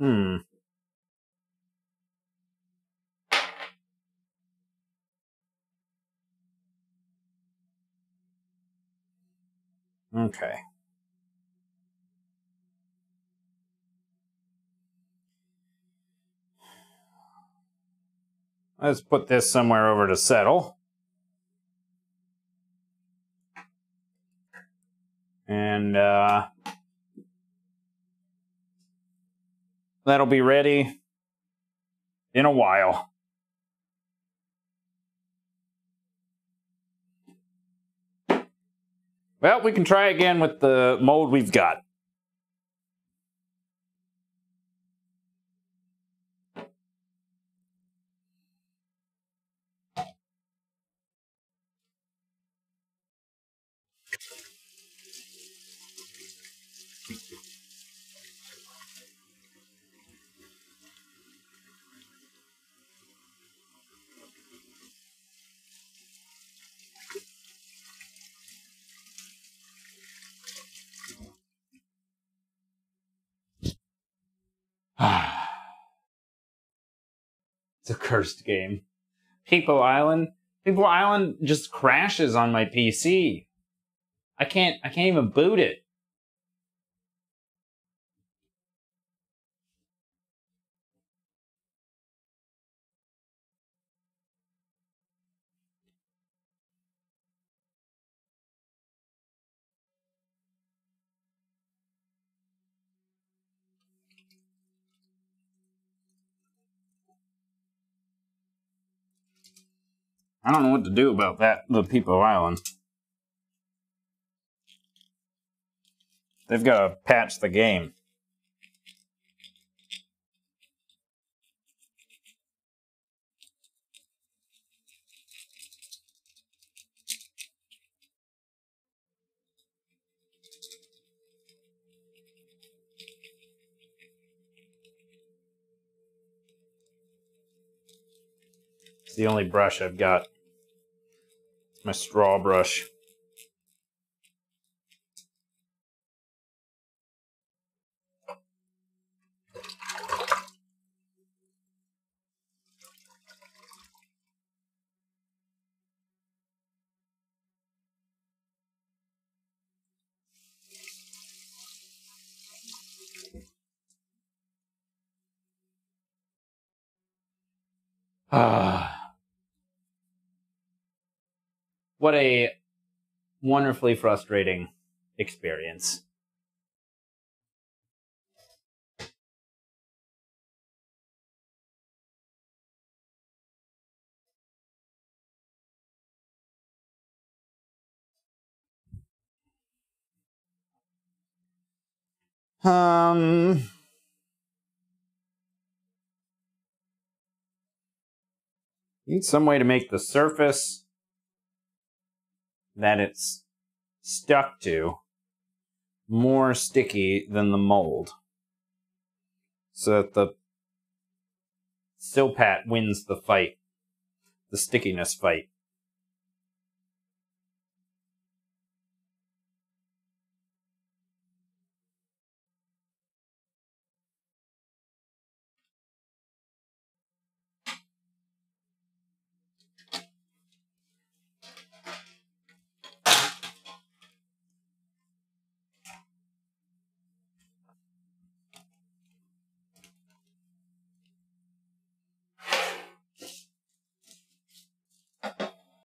Hmm. Okay. Let's put this somewhere over to settle. And uh, that'll be ready in a while. Well, we can try again with the mold we've got. It's a cursed game. People Island. People Island just crashes on my PC. I can't I can't even boot it. I don't know what to do about that, the People Island. They've got to patch the game. It's the only brush I've got. It's my straw brush. Ah. What a wonderfully frustrating experience. Um Need some way to make the surface that it's stuck to more sticky than the mold. So that the Silpat wins the fight, the stickiness fight.